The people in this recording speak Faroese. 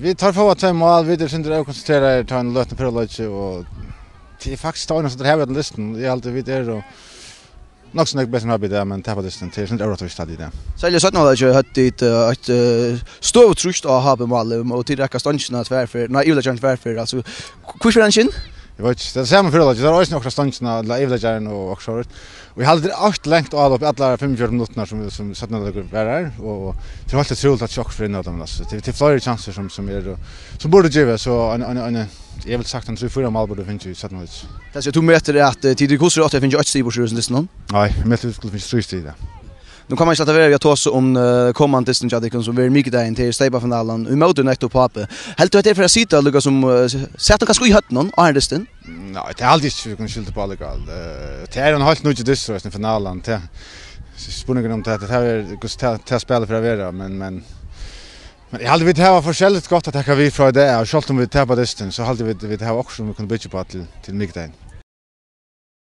Vi tar på att ta mål vidare sen det koncentrera ta en lötna privilege och det är faktiskt stående så det här vid listan. Det är alltid vi där och Nok snakk best nabi der, men tappa distan til sin eurotoy stadi der. Selja sætna at jeg hatt dit at stov trust av habe mal og til rekka stansna tvær for. Nei, ulla jant tvær for. Altså, kviss for den Jag vet det er för fyrlag, det är också nokra stansjene, eller evlegjeren og okkur Och vi hade halder alt lengt av upp alla 45 minuter som, som satt när det var där och det var alltid trolig att chock för innan dem, alltså. Det er flere chanser som, som er, som borde gjøre, så en, en, en, jag vill sagt, han tror för mal borde finne ju satt minutter. Det så du møter att tidligere kostar att jeg finner 8 stiver på sjön listen Nej, men det skulle at jeg skulle finne 3. Nu kommer jag att vara jag tås om uh, kommande distance jag tycker som är mycket där in till stable finalen. Vi möter netto på uppe. Helt du det för att sitta Lucas som uh, sätter kanske i hötten och är distan. Nej, det är alltid vi kan skilta på alla gal. Det är en halt nu till distance i finalen till. Spurningen om det här är just till spela för att vara men men Men jag hade vi det här var gott att tacka vi från det och självt om vi tappar distance så hade vi det vi det här också som vi kunde bygga på till till Mikael.